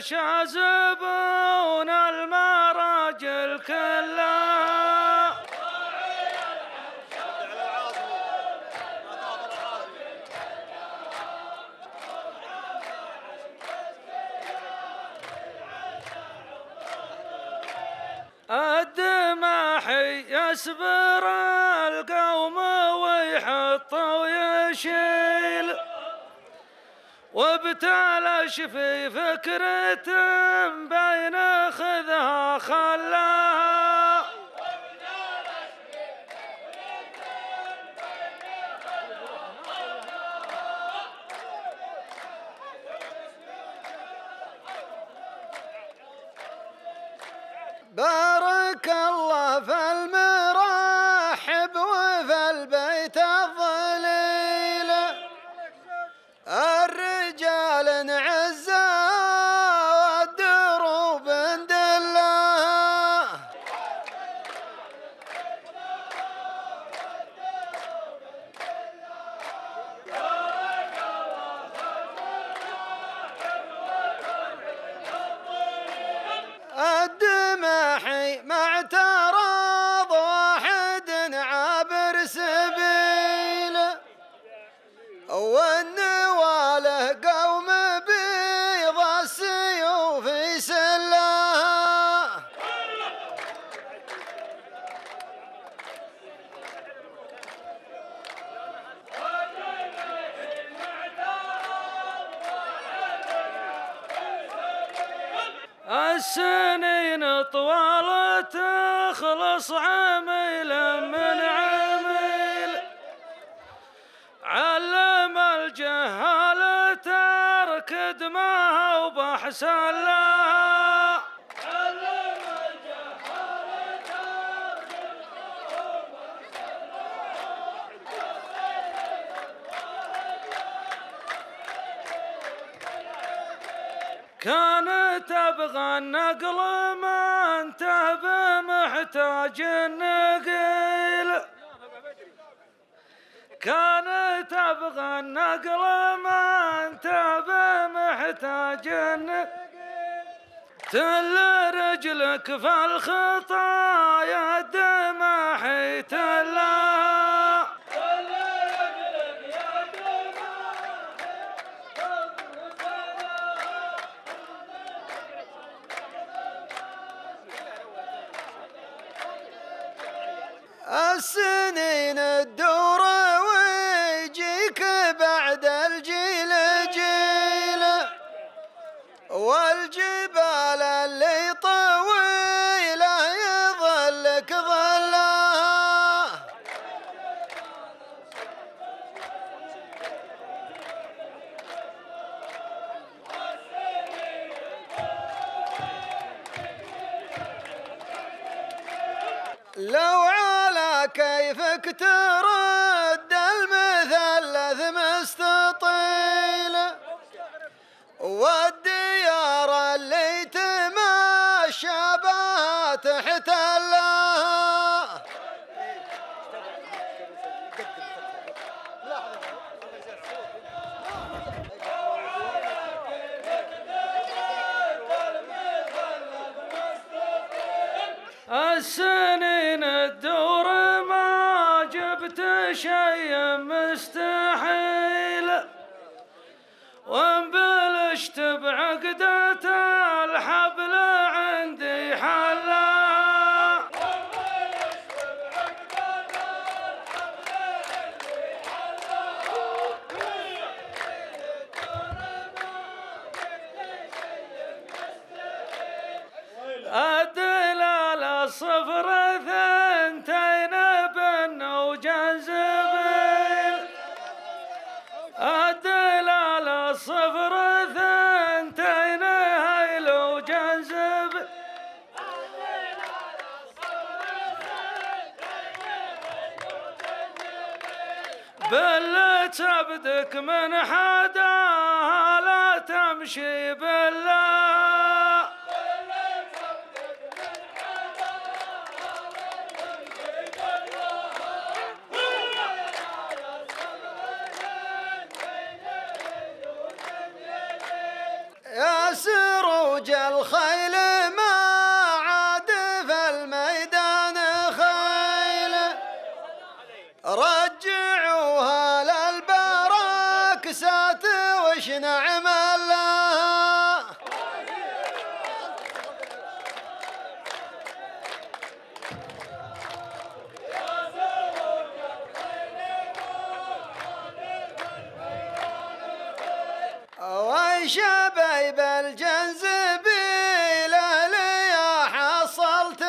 شازبون المراجل كلها الدماحي يسبر القوم ويحط ويشيل. وابتلش في فكرة بين خذها خلاها بارك الله في المراحب السنين طوال تخلص عميل من عميل علم الجهال تركد ما هو بحث لها كانت أبغى النقل ما أنت بمحتاج النقل. كانت أبغى النقل ما أنت بمحتاج النقل. تل رجلك في الخطايا السنين الدور على كيفك ترد المثلث مستطيل؟ والديار شيء مستحيل. وانبلشت بعقدة باللي تبدك من حدا لا تمشي بالله يا سروج الخيل ما عاد في الميدان خيل. رجل شبيب الجنزبيل اللي حصلت.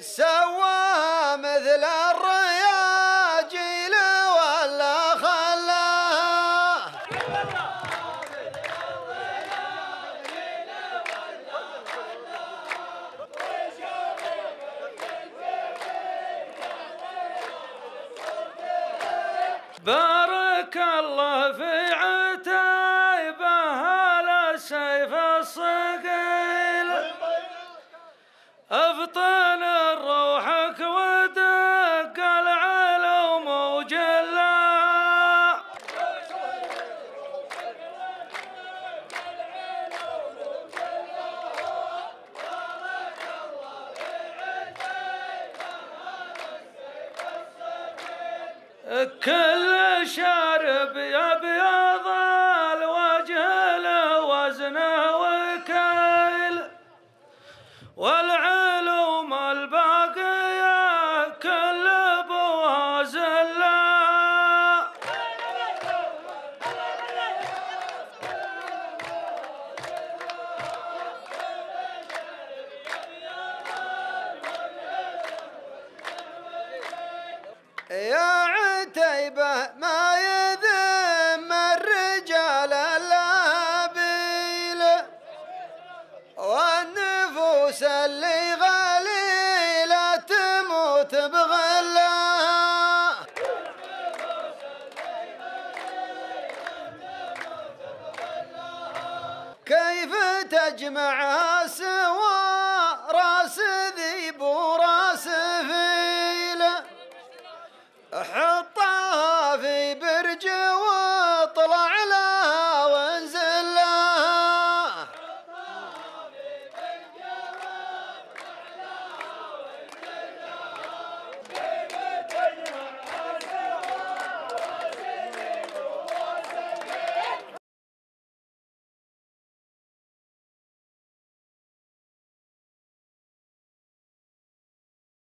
سوى مثل الرياجيل ولا خلاه بارك الله في عتيبه على سيف الصقيل. أفطن روحك ودق العلوم وجلا. كل شارب يبيض الوجه له وزنه وكيل. والعلوم الباقية كل ابوها زلا يا عتيبة ما يذم الرجال اللابيل والنفوس اللي غليلة تموت بغلا كيف تجمعها